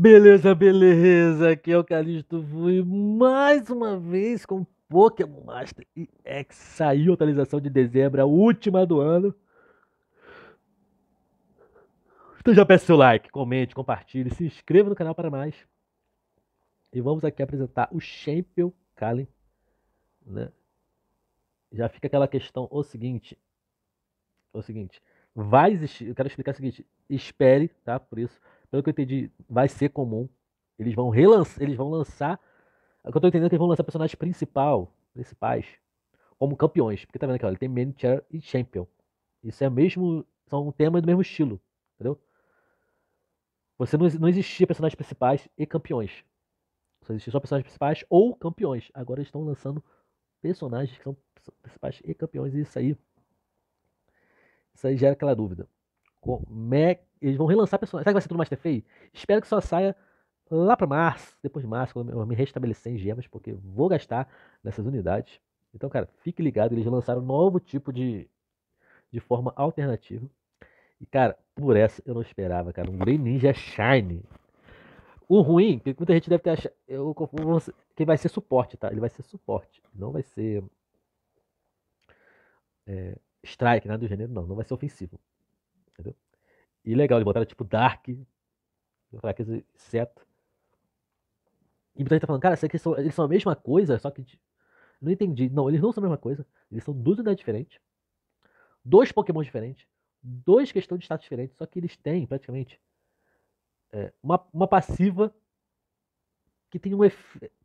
Beleza, beleza. Aqui é o Calixto Fui mais uma vez com Pokémon Master EX. Saiu a atualização de dezembro, a última do ano. Então já peço seu like, comente, compartilhe, se inscreva no canal para mais. E vamos aqui apresentar o Champion Kallen. Né? Já fica aquela questão, o seguinte. O seguinte. Vai existir, eu quero explicar o seguinte. Espere, tá? Por isso pelo que eu entendi, vai ser comum. Eles vão relançar, eles vão lançar. O que eu tô entendendo é que eles vão lançar personagens principal, principais como campeões. Porque tá vendo aqui, ó, ele tem Manager e Champion. Isso é mesmo. São um tema do mesmo estilo. Entendeu? Você não, não existia personagens principais e campeões. Só existia só personagens principais ou campeões. Agora eles estão lançando personagens que são principais e campeões. E isso aí. Isso aí gera aquela dúvida. Como é eles vão relançar personagens. Será que vai ser tudo Master Fei? Espero que só saia lá para março, depois de março, quando eu me restabelecer em gemas, porque vou gastar nessas unidades. Então, cara, fique ligado, eles lançaram um novo tipo de, de forma alternativa. E, cara, por essa eu não esperava, cara. Um Green Ninja Shine. O ruim, que muita gente deve ter achado. Eu, que vai ser suporte, tá? Ele vai ser suporte. Não vai ser. É, strike, nada do gênero, não. Não vai ser ofensivo. Entendeu? E legal, eles botaram tipo Dark, fraqueza seto. E muita gente tá falando, cara, será que eles são, eles são a mesma coisa, só que. Não entendi. Não, eles não são a mesma coisa. Eles são duas unidades diferentes. Dois Pokémon diferentes. Dois questões de status diferentes. Só que eles têm, praticamente, é, uma, uma passiva que tem um,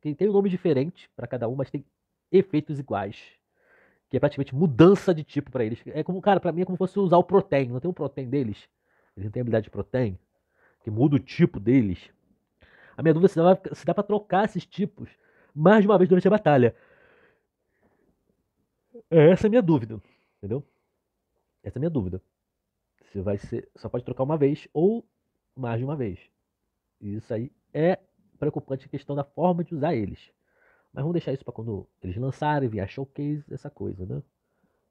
que tem um nome diferente para cada um, mas tem efeitos iguais. Que é praticamente mudança de tipo para eles. É como, cara, para mim é como se fosse usar o Protein. Não tem um Protein deles? Eles não têm habilidade de protein, que muda o tipo deles. A minha dúvida é se dá, se dá pra trocar esses tipos mais de uma vez durante a batalha. É, essa é a minha dúvida, entendeu? Essa é a minha dúvida. Se vai ser, só pode trocar uma vez ou mais de uma vez. Isso aí é preocupante a questão da forma de usar eles. Mas vamos deixar isso para quando eles lançarem, vier showcase, essa coisa, né?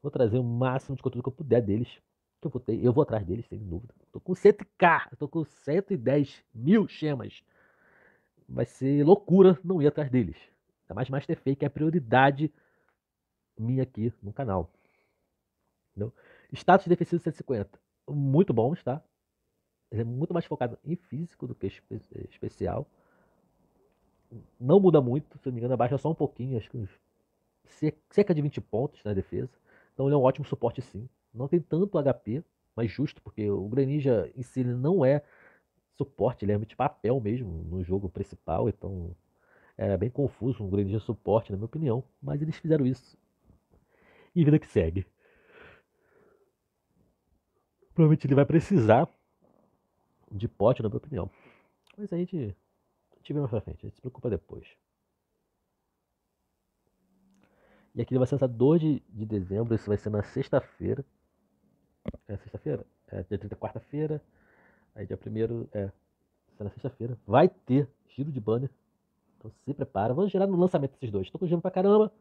Vou trazer o máximo de conteúdo que eu puder deles que eu vou ter. Eu vou atrás deles, sem dúvida. Tô com 100k, tô com 110 mil gemas. Vai ser loucura não ir atrás deles. Ainda mais Master Fake é a prioridade minha aqui no canal. Entendeu? Status defensivo 150. Muito bom, tá? Ele é muito mais focado em físico do que espe especial. Não muda muito, se não me engano, abaixa só um pouquinho, acho que uns cerca de 20 pontos na defesa. Então ele é um ótimo suporte sim. Não tem tanto HP, mas justo, porque o Greninja em si não é suporte, ele é de papel mesmo no jogo principal, então era bem confuso um Greninja suporte, na minha opinião. Mas eles fizeram isso. E vida que segue. Provavelmente ele vai precisar de pote, na minha opinião. Mas a gente, vê mais pra frente, se preocupa depois. E aqui vai ser lançado 2 de, de dezembro, isso vai ser na sexta-feira. É sexta-feira? É dia 30, quarta-feira. Aí dia 1 é. Será sexta-feira. Vai ter giro de banner. Então se prepara. Vamos girar no lançamento desses dois. Tô com giro pra caramba.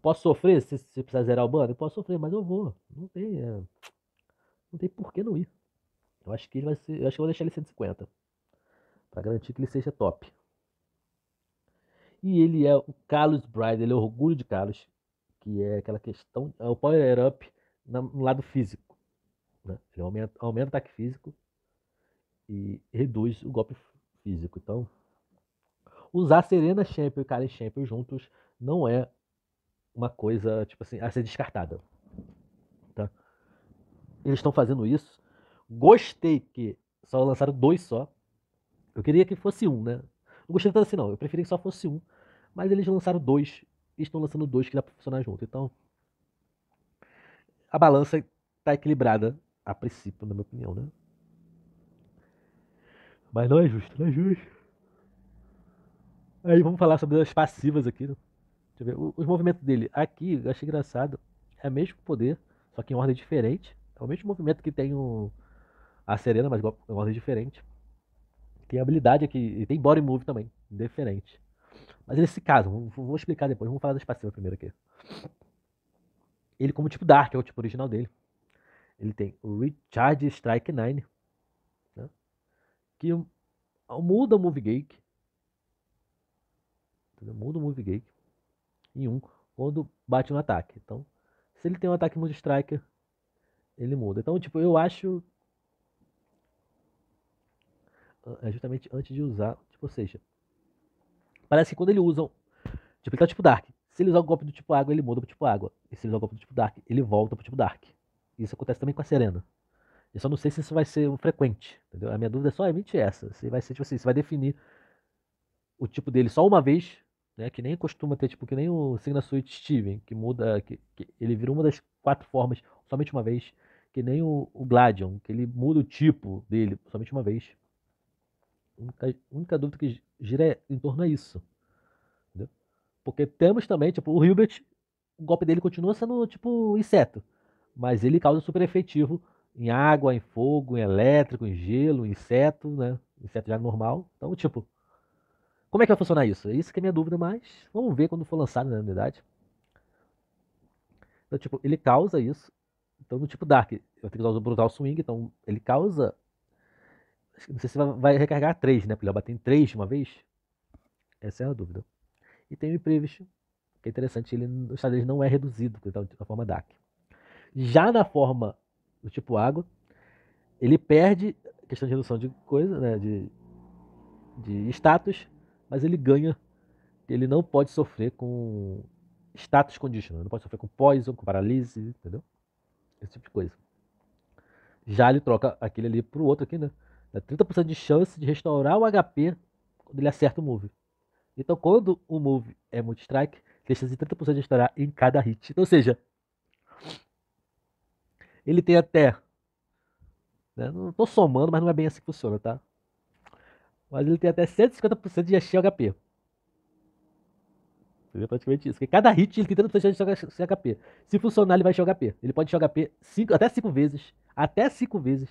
Posso sofrer se, se precisar zerar o banner? Posso sofrer, mas eu vou. Não tem. É... Não tem por que não ir. Eu acho que ele vai ser. Eu acho que eu vou deixar ele 150. Pra garantir que ele seja top. E ele é o Carlos Bride, ele é o orgulho de Carlos. Que é aquela questão. É o Power Up no lado físico. Né? Ele aumenta, aumenta o ataque físico e reduz o golpe físico. Então, usar Serena Champion e Karen Champion juntos não é uma coisa tipo assim a ser descartada. Tá? Eles estão fazendo isso. Gostei que só lançaram dois só. Eu queria que fosse um, né? Não gostei tanto assim, não. Eu preferia que só fosse um. Mas eles lançaram dois. E estão lançando dois que dá pra funcionar junto. Então, a balança está equilibrada a princípio, na minha opinião, né? Mas não é justo, não é justo. Aí vamos falar sobre as passivas aqui. Né? Deixa eu ver. Os movimentos dele aqui, eu achei engraçado. É o mesmo poder, só que em ordem diferente. É o mesmo movimento que tem o, a Serena, mas em ordem diferente. Tem habilidade aqui, e tem body move também, diferente. Mas nesse caso, vou, explicar depois, vamos falar das passivas primeiro aqui ele como tipo Dark, é o tipo original dele. Ele tem o Recharge Strike 9, né? que muda o move. Entendeu? Muda o move gate em um quando bate no ataque. Então, se ele tem um ataque muito striker, ele muda. Então, tipo, eu acho é justamente antes de usar, tipo, ou seja, parece que quando ele usa, tipo, ele tá tipo Dark. Se ele usar o golpe do tipo água, ele muda pro tipo água. E se ele usar o golpe do tipo Dark, ele volta pro tipo Dark. Isso acontece também com a Serena. Eu só não sei se isso vai ser frequente, entendeu? A minha dúvida é só realmente essa. Se vai ser, tipo assim, você vai definir o tipo dele só uma vez, né? Que nem costuma ter, tipo, que nem o Signa Suite Steven, que muda, que, que, ele vira uma das quatro formas somente uma vez. Que nem o, o Gladion, que ele muda o tipo dele somente uma vez. A única, única dúvida que gira é em torno a isso. Entendeu? Porque temos também, tipo, o Hilbert, o golpe dele continua sendo, tipo, inseto. Mas ele causa super efetivo em água, em fogo, em elétrico, em gelo, em inseto, né? Inseto já normal. Então, tipo, como é que vai funcionar isso? É isso que é minha dúvida, mas vamos ver quando for lançado né, na unidade. Então, tipo, ele causa isso. Então, no tipo Dark, eu tenho que usar o Brutal Swing, então ele causa. Não sei se vai, recarregar 3, né? Porque ele vai bater em 3 de uma vez. Essa é a dúvida. E tem o Imprevious, que é interessante, ele no xadrez não é reduzido, porque está na forma Dark. Já na forma do tipo água, ele perde questão de redução de coisa, né, de, de status, mas ele ganha, ele não pode sofrer com status conditional, não pode sofrer com poison, com paralise, entendeu? Esse tipo de coisa. Já ele troca aquele ali pro outro aqui, né? Dá 30% de chance de restaurar o HP quando ele acerta o move. Então, quando o move é multi-strike, tem chance de 30% de restaurar em cada hit. Então, ou seja, ele tem até. Né, não estou somando, mas não é bem assim que funciona, tá? Mas ele tem até 150% de encher HP. Seria praticamente isso. Porque cada hit ele tem 30% de HP. Se funcionar, ele vai encher HP. Ele pode encher HP cinco, até 5 vezes. Até 5 vezes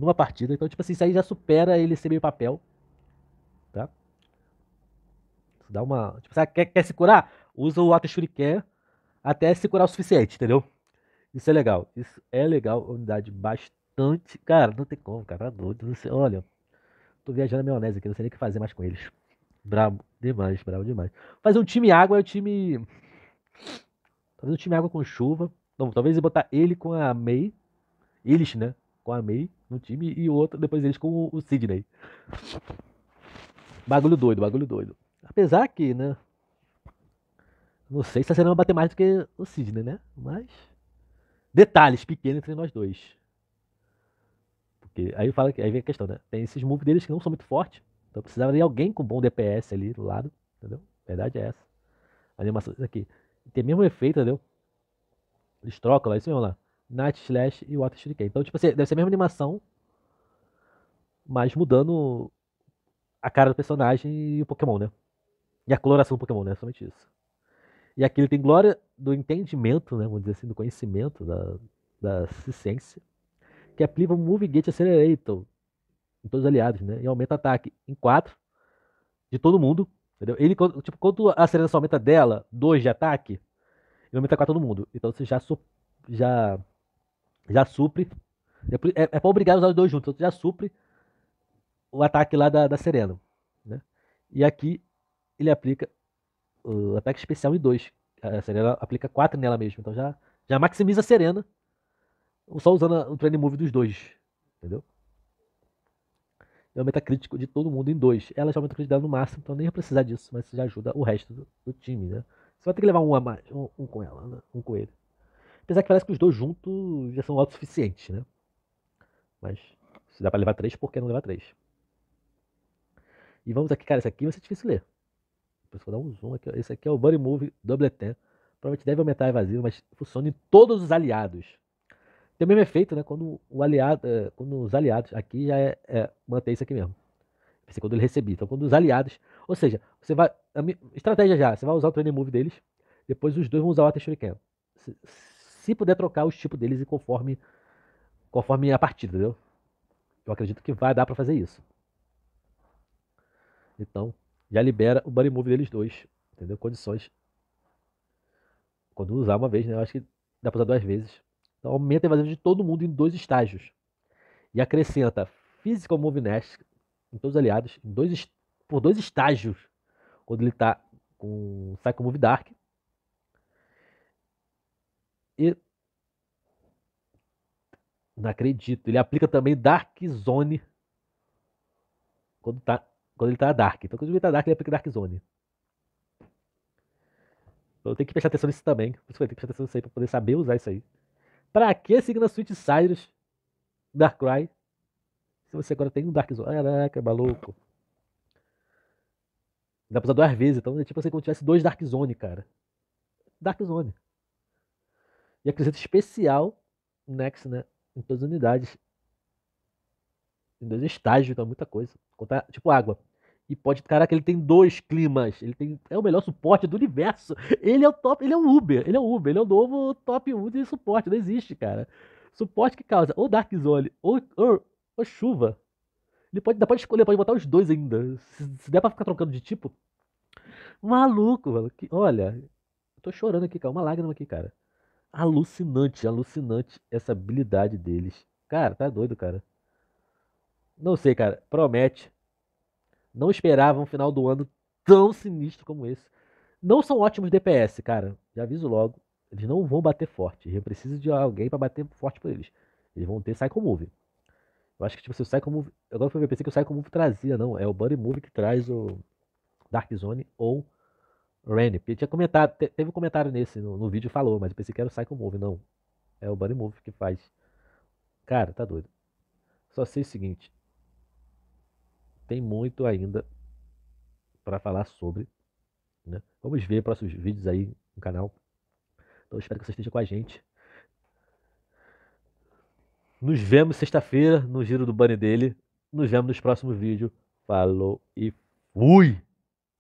numa partida. Então, tipo assim, isso aí já supera ele ser meio papel. Tá? Isso dá uma. Tipo, sabe, quer, quer se curar? Usa o Auto Shuriken até se curar o suficiente, entendeu? Isso é legal. Isso é legal. Unidade bastante. Cara, não tem como, cara. Tá doido. Você, olha, tô viajando na maionese aqui. Não sei nem o que fazer mais com eles. Brabo demais, brabo demais. Fazer um time água é o time. Talvez um time água com chuva. Não, talvez botar ele com a May. Eles, né? Com a May no time e outro, depois eles com o Sidney. Bagulho doido, bagulho doido. Apesar que, né? Não sei se a Serena vai bater mais do que o Sidney, né? Mas. Detalhes pequenos entre nós dois. Porque aí fala aí vem a questão, né? Tem esses moves deles que não são muito fortes. Então precisava de alguém com bom DPS ali do lado, entendeu? A verdade é essa. A animação aqui. Tem mesmo efeito, entendeu? Eles trocam lá, isso mesmo lá. Night Slash e Water Shuriken. Então, tipo assim, deve ser a mesma animação, mas mudando a cara do personagem e o Pokémon, né? E a coloração do Pokémon, né? Somente isso. E aqui ele tem glória do entendimento, né, vamos dizer assim, do conhecimento, da, da ciência, que aplica o Move Gate Accelerator em todos os aliados, né? E aumenta ataque em 4 de todo mundo. Entendeu? Ele, tipo, quando a só aumenta dela 2 de ataque, ele aumenta 4 todo mundo. Então você já, já, já supre. É, é, é pra obrigar a usar os dois juntos. Então já supre o ataque lá da, da Serena. Né? E aqui ele aplica o ataque especial em 2. A Serena aplica 4 nela mesmo. Então já, já maximiza a Serena. Só usando o training move dos dois. Entendeu? E aumenta crítico de todo mundo em 2. Ela já aumenta crítico dela no máximo, então nem vai precisar disso, mas já ajuda o resto do, do time, né? Você vai ter que levar um a mais, um, um com ela, né? um com ele. Apesar que parece que os dois juntos já são autossuficientes, né? Mas se dá pra levar três, por que não levar três? E vamos aqui, cara, esse aqui vai ser difícil ler. Vou dar um zoom aqui. Esse aqui é o Buddy Move Double Ten. Provavelmente deve aumentar a evasiva, mas funciona em todos os aliados. Tem o mesmo efeito, né? Quando, o aliado, é, quando os aliados, aqui já é, é manter isso aqui mesmo. Esse é quando ele receber. Então, quando os aliados, ou seja, você vai, estratégia já, você vai usar o Training Move deles, depois os dois vão usar o Water Shuriken. Se, se puder trocar os tipos deles e conforme, conforme a partida, entendeu? Eu acredito que vai dar para fazer isso. Então, já libera o body move deles dois, entendeu? Condições. Quando usar uma vez, né? Eu acho que dá para usar duas vezes. Então aumenta a evasiva de todo mundo em dois estágios. E acrescenta Physical Move Nest, em todos os aliados, dois, por dois estágios, quando ele tá com Psycho Move Dark. E não acredito, ele aplica também Dark Zone quando, tá, quando ele tá Dark. Então quando ele tá Dark, ele aplica Dark Zone. Então tem que prestar atenção nisso também. Por isso vai ter que prestar atenção nisso aí pra poder saber usar isso aí. Pra que seguir na Switch Siders Darkrai? Se você agora tem um Dark Zone. Caraca, maluco. Dá pra usar duas vezes, então é tipo assim como tivesse dois Dark Zone, cara. Dark Zone. E acrescenta especial Next, né? Em todas as unidades. Em dois estágios, então é muita coisa. Contar, tipo água. E pode, caraca, ele tem dois climas. Ele tem, é o melhor suporte do universo. Ele é o top, ele é o Uber. Ele é o Uber, ele é o novo top 1 de suporte. Não existe, cara. Suporte que causa ou Dark Zone ou, ou, ou chuva. Ele pode, pode escolher, pode botar os dois ainda. Se, se der pra ficar trocando de tipo. Maluco, mano. Que, olha, tô chorando aqui, cara. Uma lágrima aqui, cara. Alucinante, alucinante essa habilidade deles. Cara, tá doido, cara. Não sei, cara. Promete. Não esperava um final do ano tão sinistro como esse. Não são ótimos DPS, cara. Já aviso logo. Eles não vão bater forte. Eu preciso de alguém para bater forte por eles. Eles vão ter Psycho Move. Eu acho que tipo, se o Psycho Move. Agora eu pensei que o Psycho Move trazia, não. É o Buddy Move que traz o Dark Zone ou Rain. Porque tinha comentado, teve um comentário nesse no, no vídeo falou, mas eu pensei que era o Psycho Move, não. É o Buddy Move que faz. Cara, tá doido. Só sei o seguinte. Tem muito ainda para falar sobre. Né? Vamos ver próximos vídeos aí no canal. Então espero que você esteja com a gente. Nos vemos sexta-feira no giro do banner dele. Nos vemos nos próximos vídeos. Falou e fui!